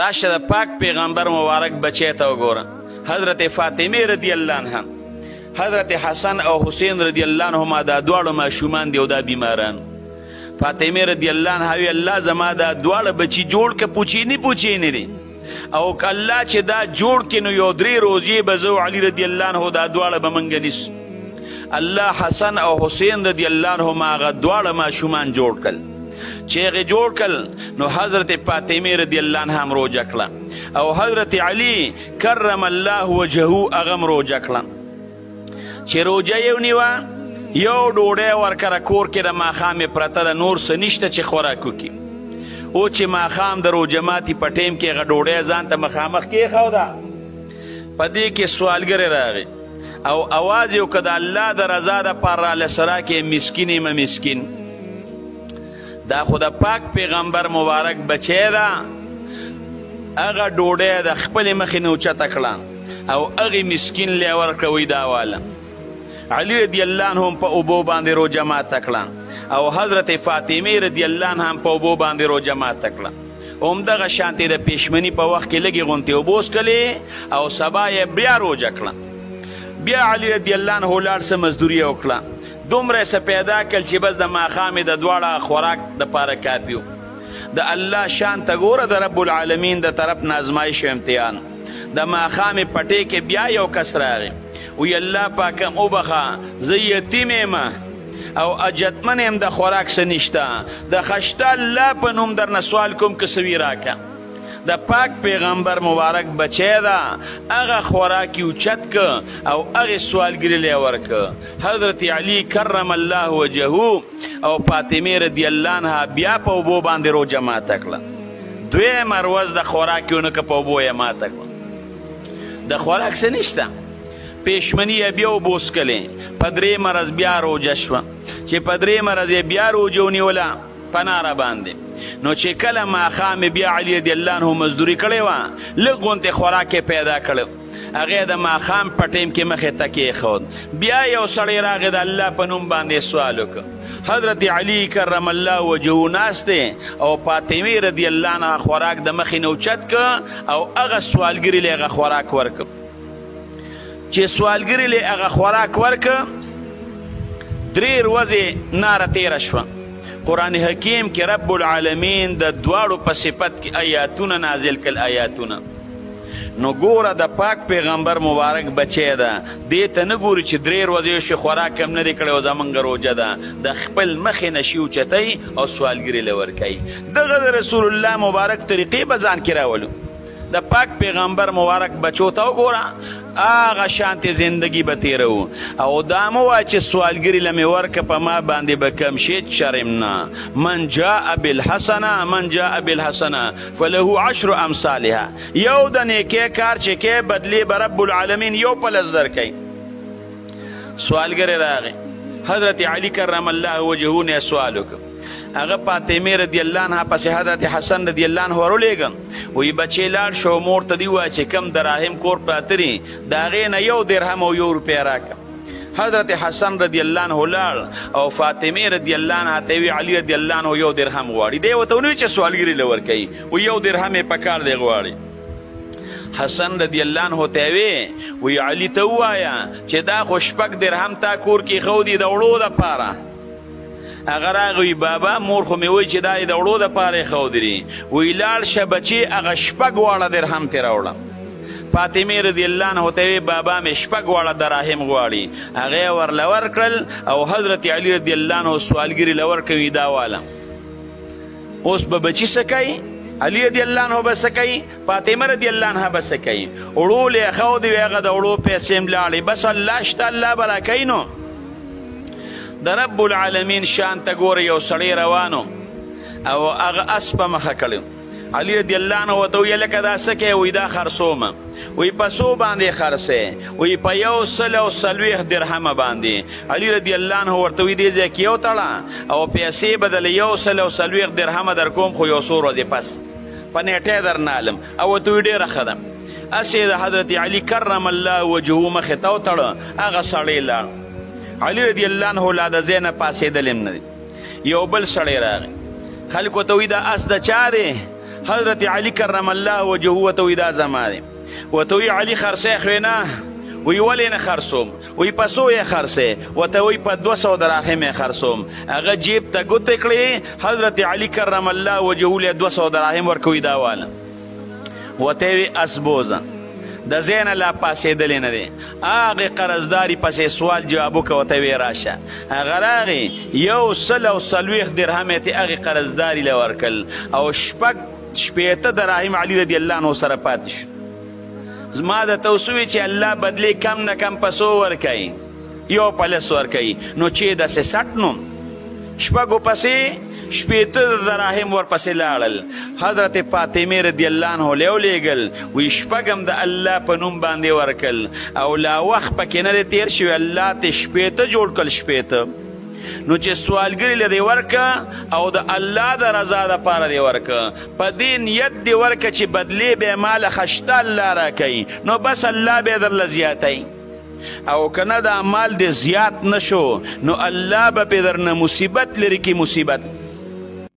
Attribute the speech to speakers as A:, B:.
A: راشه د پاک پیغمبر مبارک بچی ته وګوره حضرت فاطمه رضی الله عنها حضرت حسن او حسین رضی الله عنهما دا دواړه ماشومان دی او دا بیماران فاطمه رضی الله عنها وی الله زما دا دواړه بچی جوړ که پوچینی پوچینی دی او کله چې دا جوړ کینو یو درې روزې به زه علی رضی الله عنه دا دواړه به منګ نیس الله حسن او حسین رضی الله عنهما هغه دواړه ماشومان جوړ کړل چې هغه جوړ کړ نو حضرت فاطمه رضی الله عنها هم روژه کړه او حضرت علی کرم الله وجهه هغه هم روژه کړه چې روژه یې ونیوه یو ډوډۍ ورکره کور کې د ماښامې پرته ده نور څه نشته چې خوراک وکړي او چې ماښام د روژه ماتي په ټیم کې هغه ډوډۍ ځان ته مخامخ کېښوده په دې کې سوالګر راغی او اواز یې وکړ د الله د رضا دپاره راله څه راکړې مسکین یمه مسکین دا خو د پاک پیغمبر مبارک بچی ده هغه ډوډۍ د خپلې مخې نه اوچته کړه او هغې مسکین لی ورکړه وایي دا واله علی رضی الله عنه هم په اوبو باندې روژه ماته کړه او حضرت فاطمه رضی الله عنها هم په اوبو باندې روژه ماته کړه همدغه شانتې د پېشمني په وخت کې لږې غونتې اوبه وڅکلې او سبا یې بیا روژه کړه بیا علي رضی الله عنه لاړ څه مزدوري یې وکړه دومره یې څه پیدا کړل چې بس د ماښامې د دواړه خوراک دپاره کافي و د الله شان ته ګوره د رب العالمین د طرف نه ازمایش او امتحان د ماښامې پټې کې بیا یو کس راغی وی الله پاکم وبخه زه یتیم یم او اجتمن یم د خوراک څه نشته د خشته الله په نوم درنه سوال کوم که څه وي راکه د پاک پیغمبر مبارک بچی ده هغه خوراک یې اوچت که او هغې سوالګري له ورکه حضرت علي کرم الله وجهه او فاطمې رضی الله عنها بیا په اوبو باندې روژه ماته کړه دویمه ورځ د خوراک یې ونه که په اوبو یې ماته کړه د خوراک څه نشته پیشمنی یې بیا وبوسکلې په درې مرز بیا روجه شوه چې په درې مرز یې بیا روجه ونیوله په ناره باندې نو چې کله ماښام بیا علي رضی الله عنه مزدوري کړې وه لږ غونتې خوراک یې پیدا کړو هغه د ماښام په ټیم کې مخې ته کېښود بیا یو سړی راغی د الله په نوم باندې سوال وکړ حضرت علی کرم الله وجهه ناست او فاطمه رضی الله عنها خوراک د مخې نه اوچت که او هغه سوالګري له هغه خوراک ورکړ چې سوالګری له هغه خوراک ورک درې ورځې ناره تیره شوه قرآن حکیم کې رب العالمین د دواړو په صفت کې آیاتونه نازل کړل آیاتونه نو ګوره د پاک پیغمبر مبارک بچی ده دې ته نه ګوري چې درې ورځې شي خوراک هم نه دی کړی او زمونږ روژه ده د خپل مخې نه شي اوچتی او سوالګري له ورکوي دغه د رسول الله مبارک طریقې به ځان کې راولو د پاک پیغمبر مبارک بچو ته وګوره هغه شانتې زندگی به تیروو او دا مه وایه چې سوالګري له مې ورکه په ما باندې به کم شي چرم نه من جاء بالحسنه من جاء بالحسنه فله عشر امثالها یو د نیکه کار چې کې بدلی به رب العالمین یو په لس درکوي سوالګر راغی حضرت علی کرم الله وجهه نه سوال وکړ هغه فاطمه رضی الله عنها پس حضرت حسن رضی الله عنه ورولېګم وی بچی لاړ شو مور ته دی وای چې کم دراهم کور پاتري دا غې نه یو درهم او یو روپیا راکم حضرت حسن رضی الله عنه لاړ او فاطمه رضی الله عنها ته وی علی رضی الله عنه یو درهم غواړي دی وته ونی چې سوالګری لور کوي او یو درهم یې پکار دی غواړي حسن رضی الله عنه ته وی وی علی ته وایا چې دا خو شپږ درهم تا کور کې خو دی د وړو د پاره هغه راغی وی بابا مور خو مې وایي چې دا یې د وړو دپاره یې ښودلي وایي لاړ شه بچې هغه شپږ واړه درهم ترې راوړه فاطمې رضی الله عنه ته وی بابا مې شپږ واړه دراهم غواړي هغه یې ورله ورکړل او حضرت علي رضی الله عنه سوالګري له ورکوي دا واله اوس به بچي څه کوي علي رضی الله عنه به څه کوي فاطمه رضی الله عنها به څه کوي وړول یې ښودی وي هغه د وړو پیسې هم لاړې بس الله شته الله به راکوي نو د رب العالمین شان ته ګوره یو سړی روانو او هغه اس په مخه کړی علی رضی الله عنه ورته وویل لکه دا څه کوې وایي دا خرڅوم وایي په څو باندې خرڅوې وایي په یو سل او څلوېښت درهمه باندې علی رضی الله عنه ورته وایي دې ځای کې یو تړه او پیسې به دله یو سل او څلوېښت درهمه درکوم خو یو څو ورځې پس په نیټه درنالم او ته وی ډیره ښه ده اسې د حضرت علي کرم الله وجهه مخې ته وتړه هغه سړی لاړ علي رضی الله عنه لا د ځای نه پاسېدلی هم نه دی یو بل سړی راغی خلکو ته وی دا اس د چا دی حضرت علي کرم الله وجهه ورته وی دا زما دی ورته وی علي خرڅی خو نه وی ولې نه خرڅوم وی په څو یې خرڅې وته وی په دوه سوه دراهم یې خرڅوم هغه جیب ته ګوتې کړې حضرت علي کرم الله وجهه له دوه سوه دراهم ورکوي دا واله وته وی اسبوزه د ځای نه لا پاسېدلی نه دی هغې قرضداري پسې سوال جواب وکړه ورته ویې راشه هغه راغی یو سل او څلوېښت درهم یې ترې هغې قرضداري له ورکړل او شپږ شپېته دراهم علي رضی الله عنه سره پاتې شو زما د توسوی چې الله بدلی کم نه کم پسو ورکای یو پلس ورکای نو چې د سټ نو شپږو پسې شپېته د دراهم ورپسې لاړل حضرت فاطمه رضی الله عنه له ولېږل وی شپږم د الله په نوم باندې ورکل او لا وخت پکې نه تیر شوی الله ته شپېته جوړ کړ شپېته نو چې سوالګری لدی ورکه او د الله د رضا د پاره دی ورکه په دې نیت دې ورکه چې بدلې به یې ماله خشته الله راکوي نو بس الله به یې درله زیاتوي او که نه دا مال دې زیات نه شو نو الله به پرې درنه مصیبت لرې کړي مصیبت